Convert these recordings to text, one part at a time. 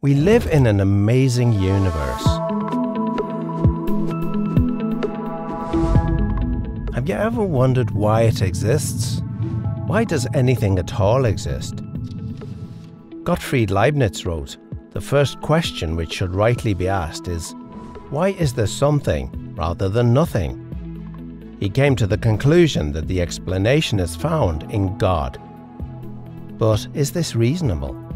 We live in an amazing universe. Have you ever wondered why it exists? Why does anything at all exist? Gottfried Leibniz wrote, The first question which should rightly be asked is, Why is there something rather than nothing? He came to the conclusion that the explanation is found in God. But is this reasonable?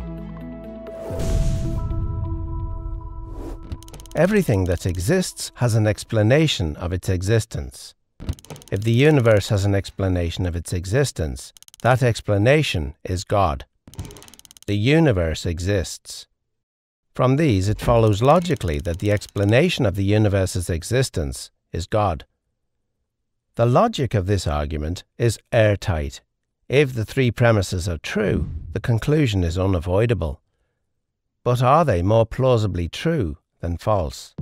Everything that exists has an explanation of its existence. If the universe has an explanation of its existence, that explanation is God. The universe exists. From these, it follows logically that the explanation of the universe's existence is God. The logic of this argument is airtight. If the three premises are true, the conclusion is unavoidable. But are they more plausibly true than false.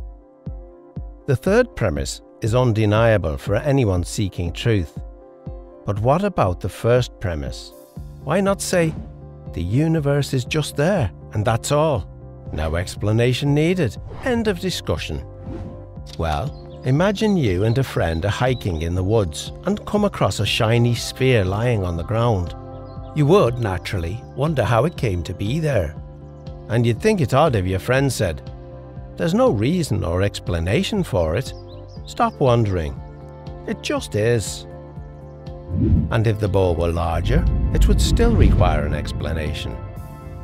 The third premise is undeniable for anyone seeking truth. But what about the first premise? Why not say, the universe is just there, and that's all? No explanation needed. End of discussion. Well, imagine you and a friend are hiking in the woods and come across a shiny sphere lying on the ground. You would, naturally, wonder how it came to be there. And you'd think it odd if your friend said, there's no reason or explanation for it. Stop wondering. It just is. And if the ball were larger, it would still require an explanation.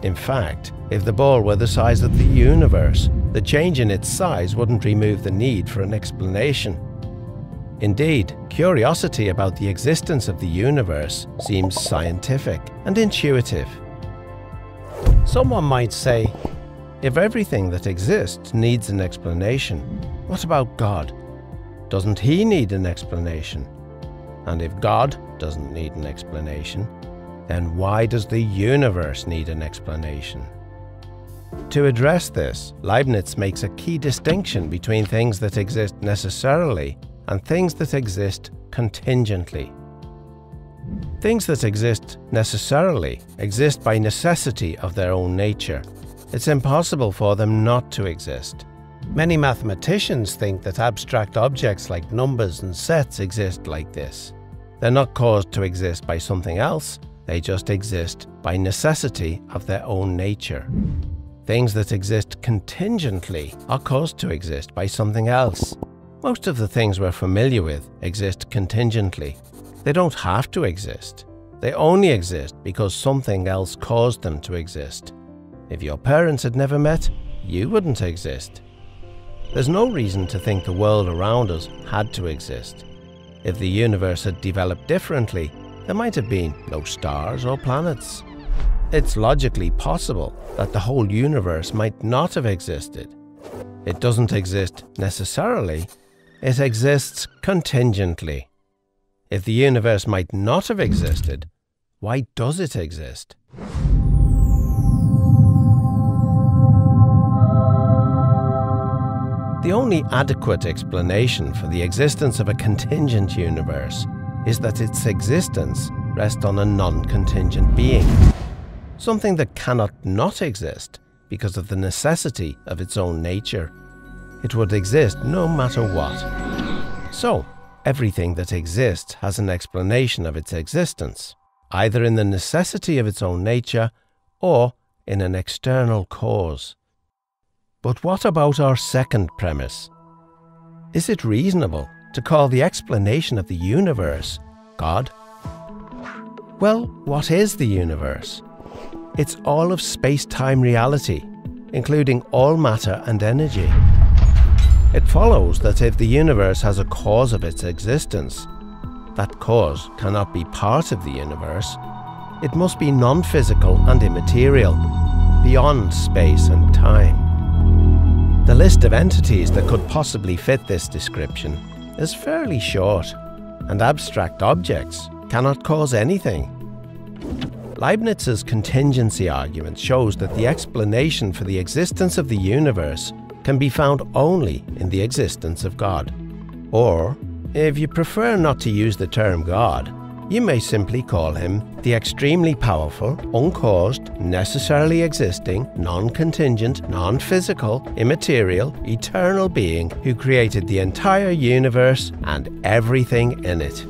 In fact, if the ball were the size of the universe, the change in its size wouldn't remove the need for an explanation. Indeed, curiosity about the existence of the universe seems scientific and intuitive. Someone might say, if everything that exists needs an explanation, what about God? Doesn't he need an explanation? And if God doesn't need an explanation, then why does the universe need an explanation? To address this, Leibniz makes a key distinction between things that exist necessarily and things that exist contingently. Things that exist necessarily exist by necessity of their own nature it's impossible for them not to exist. Many mathematicians think that abstract objects like numbers and sets exist like this. They're not caused to exist by something else, they just exist by necessity of their own nature. Things that exist contingently are caused to exist by something else. Most of the things we're familiar with exist contingently. They don't have to exist. They only exist because something else caused them to exist. If your parents had never met, you wouldn't exist. There's no reason to think the world around us had to exist. If the universe had developed differently, there might have been no stars or planets. It's logically possible that the whole universe might not have existed. It doesn't exist necessarily, it exists contingently. If the universe might not have existed, why does it exist? The only adequate explanation for the existence of a contingent universe is that its existence rests on a non-contingent being, something that cannot not exist because of the necessity of its own nature. It would exist no matter what. So, everything that exists has an explanation of its existence, either in the necessity of its own nature or in an external cause. But what about our second premise? Is it reasonable to call the explanation of the universe God? Well, what is the universe? It's all of space-time reality, including all matter and energy. It follows that if the universe has a cause of its existence, that cause cannot be part of the universe. It must be non-physical and immaterial, beyond space and time. The list of entities that could possibly fit this description is fairly short, and abstract objects cannot cause anything. Leibniz's contingency argument shows that the explanation for the existence of the universe can be found only in the existence of God. Or, if you prefer not to use the term God, you may simply call him the extremely powerful, uncaused, necessarily existing, non contingent, non physical, immaterial, eternal being who created the entire universe and everything in it.